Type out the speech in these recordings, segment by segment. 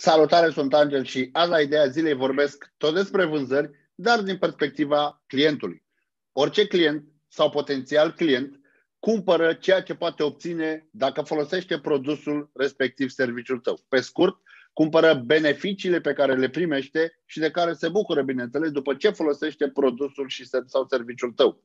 Salutare, sunt Angel și azi la Ideea Zilei vorbesc tot despre vânzări, dar din perspectiva clientului. Orice client sau potențial client cumpără ceea ce poate obține dacă folosește produsul respectiv serviciul tău. Pe scurt, cumpără beneficiile pe care le primește și de care se bucură, bineînțeles, după ce folosește produsul și sau serviciul tău.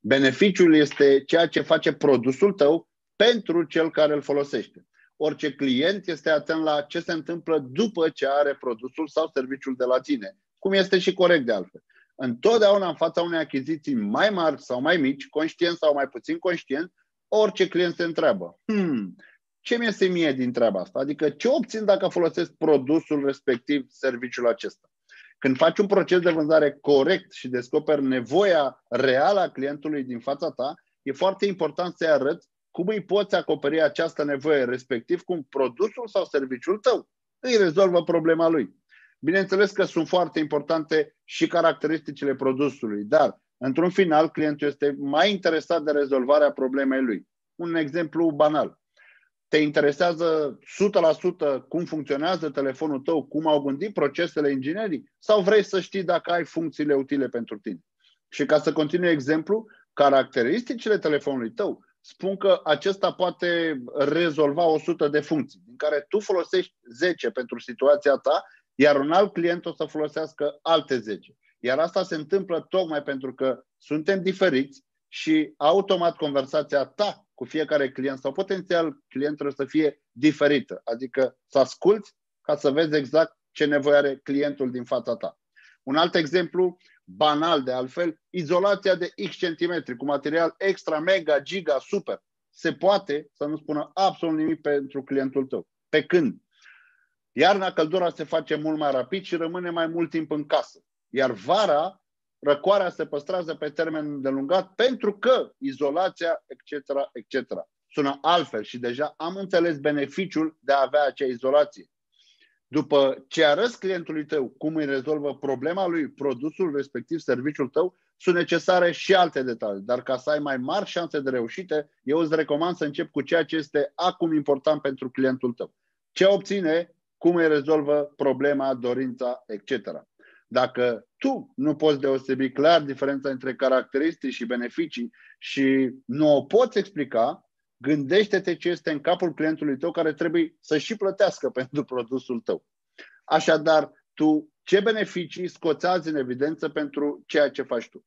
Beneficiul este ceea ce face produsul tău pentru cel care îl folosește orice client este atent la ce se întâmplă după ce are produsul sau serviciul de la tine, cum este și corect de altfel. Întotdeauna în fața unei achiziții mai mari sau mai mici, conștient sau mai puțin conștient, orice client se întreabă, hmm, ce mi este mie din treaba asta? Adică ce obțin dacă folosesc produsul respectiv, serviciul acesta? Când faci un proces de vânzare corect și descoperi nevoia reală a clientului din fața ta, e foarte important să-i arăți cum îi poți acoperi această nevoie, respectiv cum produsul sau serviciul tău îi rezolvă problema lui. Bineînțeles că sunt foarte importante și caracteristicile produsului, dar, într-un final, clientul este mai interesat de rezolvarea problemei lui. Un exemplu banal. Te interesează 100% cum funcționează telefonul tău, cum au gândit procesele inginerii sau vrei să știi dacă ai funcțiile utile pentru tine? Și ca să continui exemplu, caracteristicile telefonului tău spun că acesta poate rezolva 100 de funcții, din care tu folosești 10 pentru situația ta, iar un alt client o să folosească alte 10. Iar asta se întâmplă tocmai pentru că suntem diferiți și automat conversația ta cu fiecare client sau potențial client trebuie să fie diferită. Adică să asculți ca să vezi exact ce nevoie are clientul din fața ta. Un alt exemplu, banal de altfel, izolația de X centimetri cu material extra, mega, giga, super. Se poate să nu spună absolut nimic pentru clientul tău. Pe când? Iarna căldura se face mult mai rapid și rămâne mai mult timp în casă. Iar vara răcoarea se păstrează pe termen delungat pentru că izolația, etc., etc. Sună altfel și deja am înțeles beneficiul de a avea acea izolație. După ce arăți clientului tău cum îi rezolvă problema lui, produsul respectiv, serviciul tău, sunt necesare și alte detalii. Dar ca să ai mai mari șanse de reușite, eu îți recomand să încep cu ceea ce este acum important pentru clientul tău. Ce obține, cum îi rezolvă problema, dorința, etc. Dacă tu nu poți deosebi clar diferența între caracteristici și beneficii și nu o poți explica, Gândește-te ce este în capul clientului tău care trebuie să și plătească pentru produsul tău. Așadar, tu ce beneficii scoțați în evidență pentru ceea ce faci tu?